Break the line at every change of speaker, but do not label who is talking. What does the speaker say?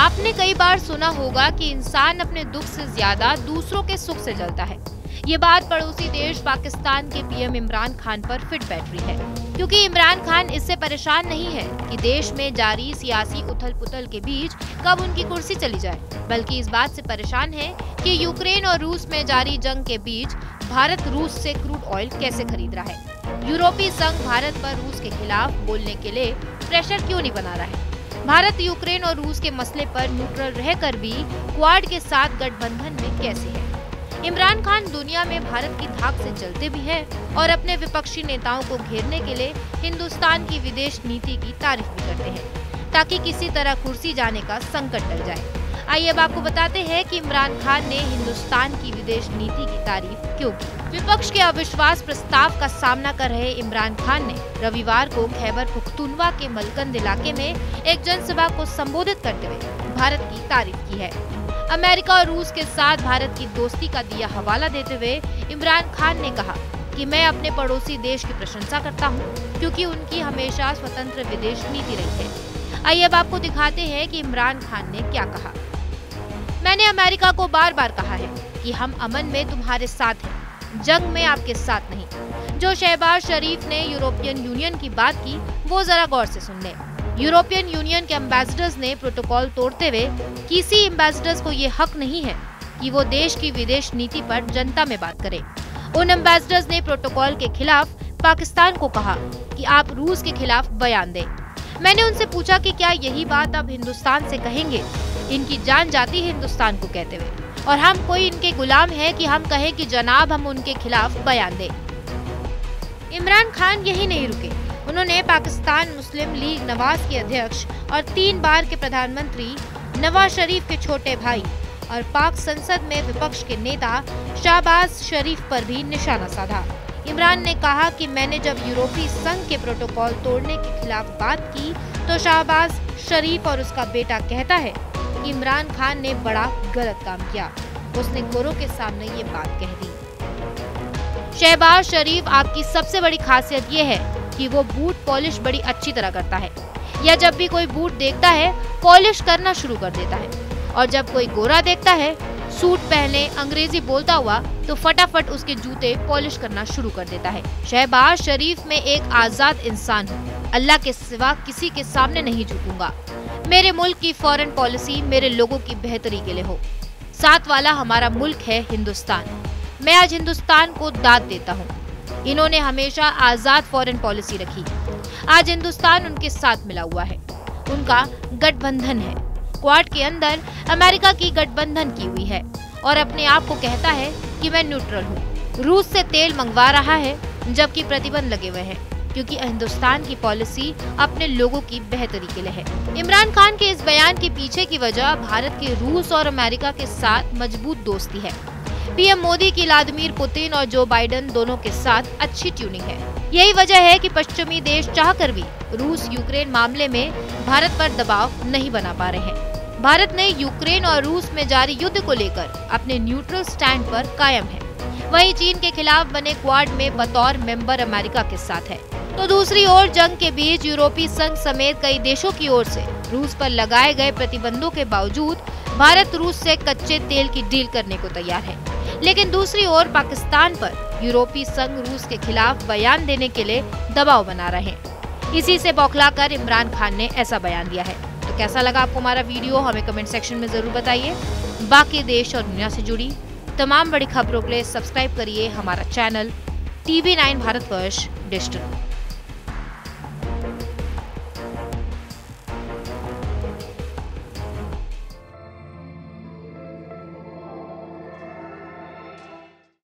आपने कई बार सुना होगा कि इंसान अपने दुख से ज़्यादा दूसरों के सुख से जलता है। ये बात पड़ोसी देश पाकिस्तान के पीएम इमरान खान पर फिट बैठ रही है। क्योंकि इमरान खान इससे परेशान नहीं है कि देश में जारी सियासी उथल पुथल के बीच कब उनकी कुर्सी चली जाए, बल्कि इस बात से परेशान है कि यूक्रेन और रूस में जारी जंग के बीच भारत रूस से क्रूड ऑयल कैसे खरीद रहा है। यूरोपीय संघ भारत पर रूस के खिलाफ बोलने के लिए प्रेशर क्यों नहीं बना रहा है? भारत, यूक्रेन और रूस के मसले पर न्यूट्रल रहकर भी क्वाड के साथ गठबंधन में कैसे है? इमरान खान दुनिया में भारत की धाक से चलते भी है और अपने विपक्षी नेताओं को घेरने के लिए हिंदुस्तान की विदेश नीति की तारीफ़ भी करते हैं, ताकि किसी तरह कुर्सी जाने का संकट टल जाए। आइए अब आपको बताते हैं कि इमरान खान ने हिंदुस्तान की विदेश नीति की तारीफ़ क्यों की? विपक्ष के अविश्वास प्रस्ताव का सामना कर रहे इमरान खान ने रविवार को खैबर पुख्तूनवा के मलकंद इलाके में एक जनसभा को संबोधित करते हुए भारत की तारीफ़ की है। अमेरिका और रूस के साथ भारत की दोस्ती का दिया हवाला देते हुए इमरान खान ने कहा कि मैं अपने पड़ोसी देश की प्रशंसा करता हूँ, क्योंकि उनकी हमेशा स्वतंत्र विदेश नीति रही है। आइए अब आपको दिखाते हैं कि इमरान खान ने क्या कहा। मैंने अमेरिका को बार बार कहा है कि हम अमन में तुम्हारे साथ हैं, जंग में आपके साथ नहीं। जो शहबाज शरीफ ने यूरोपियन यूनियन की बात की, वो जरा गौर से सुन ले। यूरोपियन यूनियन के एम्बेसडर्स ने प्रोटोकॉल तोड़ते हुए, किसी एम्बेसडर्स को ये हक नहीं है कि वो देश की विदेश नीति पर जनता में बात करे। उन एम्बेसडर्स ने प्रोटोकॉल के खिलाफ पाकिस्तान को कहा कि आप रूस के खिलाफ बयान दें। मैंने उनसे पूछा कि क्या यही बात अब हिंदुस्तान से कहेंगे? इनकी जान जाती है हिंदुस्तान को कहते हुए। और हम कोई इनके गुलाम है कि हम कहें कि जनाब हम उनके खिलाफ बयान दें। इमरान खान यही नहीं रुके। उन्होंने पाकिस्तान मुस्लिम लीग नवाज़ के अध्यक्ष और तीन बार के प्रधानमंत्री नवाज़ शरीफ के छोटे भाई और पाक संसद में विपक्ष के नेता शाहबाज शरीफ पर भी निशाना साधा। इमरान ने कहा कि मैंने जब यूरोपीय संघ के प्रोटोकॉल तोड़ने के खिलाफ बात की तो शाहबाज शरीफ और उसका बेटा कहता है इमरान खान ने बड़ा गलत काम किया। उसने गोरों के सामने ये बात कह दी। शहबाज शरीफ, आपकी सबसे बड़ी खासियत ये है कि वो बूट पॉलिश बड़ी अच्छी तरह करता है। या जब भी कोई बूट देखता है, पॉलिश करना शुरू कर देता है। और जब कोई गोरा देखता है सूट पहने, अंग्रेज़ी बोलता हुआ तो फटाफट उसके जूते पॉलिश करना शुरू कर देता है। शहबाज शरीफ में एक आज़ाद इंसान हूँ। अल्लाह के सिवा किसी के सामने नहीं झुकूँगा। मेरे मुल्क की फॉरेन पॉलिसी मेरे लोगों की बेहतरी के लिए हो। साथ वाला हमारा मुल्क है हिंदुस्तान। मैं आज हिंदुस्तान को दाद देता हूँ। इन्होंने हमेशा आज़ाद फॉरेन पॉलिसी रखी। आज हिंदुस्तान उनके साथ मिला हुआ है। उनका गठबंधन है। क्वाड के अंदर अमेरिका की गठबंधन की हुई है और अपने आप को कहता है कि मैं न्यूट्रल हूँ। रूस से तेल मंगवा रहा है, जबकि प्रतिबंध लगे हुए हैं, क्योंकि हिंदुस्तान की पॉलिसी अपने लोगों की बेहतरी के लिए है। इमरान खान के इस बयान के पीछे की वजह भारत के रूस और अमेरिका के साथ मज़बूत दोस्ती है। पीएम मोदी की व्लादिमीर पुतिन और जो बाइडन दोनों के साथ अच्छी ट्यूनिंग है। यही वजह है कि पश्चिमी देश चाहकर भी रूस यूक्रेन मामले में भारत पर दबाव नहीं बना पा रहे हैं। भारत ने यूक्रेन और रूस में जारी युद्ध को लेकर अपने न्यूट्रल स्टैंड पर कायम है। वहीं चीन के खिलाफ बने क्वाड में बतौर मेंबर अमेरिका के साथ है। तो दूसरी ओर जंग के बीच यूरोपीय संघ समेत कई देशों की ओर से रूस पर लगाए गए प्रतिबंधों के बावजूद भारत रूस से कच्चे तेल की डील करने को तैयार है। लेकिन दूसरी ओर पाकिस्तान पर यूरोपीय संघ रूस के खिलाफ बयान देने के लिए दबाव बना रहे हैं। इसी से बौखलाकर इमरान खान ने ऐसा बयान दिया है। तो कैसा लगा आपको हमारा वीडियो? हमें कमेंट सेक्शन में ज़रूर बताइए। बाकी देश और दुनिया से जुड़ी तमाम बड़ी खबरों के लिए सब्सक्राइब करिए हमारा channel TV nine Bharatvarsh digital.